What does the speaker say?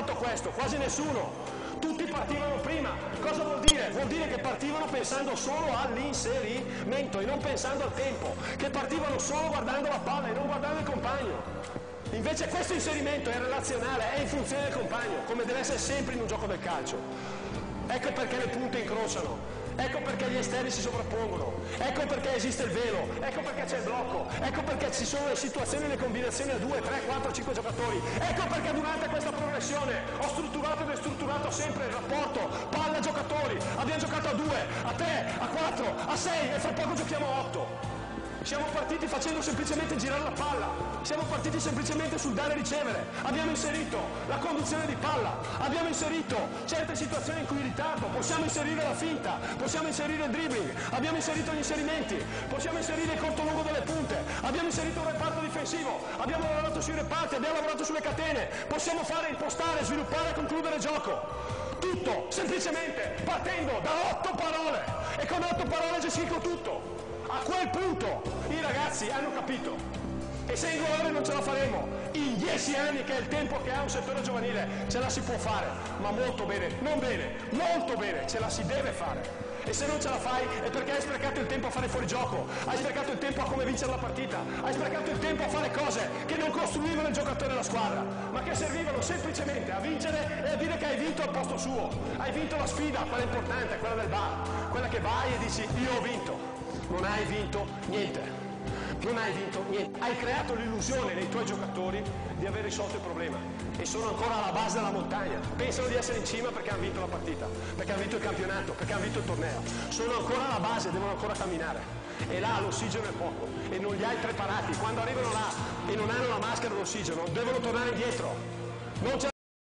fatto questo? Quasi nessuno. Tutti partivano prima. Cosa vuol dire? Vuol dire che partivano pensando solo all'inserimento e non pensando al tempo, che partivano solo guardando la palla e non guardando il compagno. Invece questo inserimento è relazionale, è in funzione del compagno, come deve essere sempre in un gioco del calcio. Ecco perché le punte incrociano, Ecco perché gli esterni si sovrappongono, ecco perché esiste il velo, ecco perché c'è il blocco, ecco perché ci sono le situazioni e le combinazioni a 2, 3, 4, 5 giocatori, ecco perché durante questa progressione ho strutturato ed destrutturato sempre il rapporto palla-giocatori, abbiamo giocato a 2, a 3, a 4, a 6 e fra poco giochiamo a 8. Siamo partiti facendo semplicemente girare la palla, siamo partiti semplicemente sul dare e ricevere, abbiamo inserito la conduzione di palla, abbiamo inserito certe situazioni in cui in ritardo, possiamo inserire la finta, possiamo inserire il dribbling, abbiamo inserito gli inserimenti, possiamo inserire il corto lungo delle punte, abbiamo inserito un reparto difensivo, abbiamo lavorato sui reparti, abbiamo lavorato sulle catene, possiamo fare, impostare, sviluppare e concludere il gioco. Tutto semplicemente partendo da otto parole e con otto parole gestisco tutto. A quel punto i ragazzi hanno capito e se in due ore non ce la faremo, in dieci anni che è il tempo che ha un settore giovanile, ce la si può fare, ma molto bene, non bene, molto bene, ce la si deve fare. E se non ce la fai è perché hai sprecato il tempo a fare fuori gioco, hai sprecato il tempo a come vincere la partita, hai sprecato il tempo a fare cose che non costruivano il giocatore e la squadra, ma che servivano semplicemente a vincere e a dire che hai vinto al posto suo. Hai vinto la sfida, quella importante, quella del bar, quella che vai e dici io ho vinto non hai vinto niente. Non hai vinto niente. Hai creato l'illusione nei tuoi giocatori di aver risolto il problema e sono ancora alla base della montagna. Pensano di essere in cima perché hanno vinto la partita, perché hanno vinto il campionato, perché hanno vinto il torneo. Sono ancora alla base, devono ancora camminare. E là l'ossigeno è poco e non li hai preparati. Quando arrivano là e non hanno la maschera d'ossigeno, devono tornare indietro. Non ce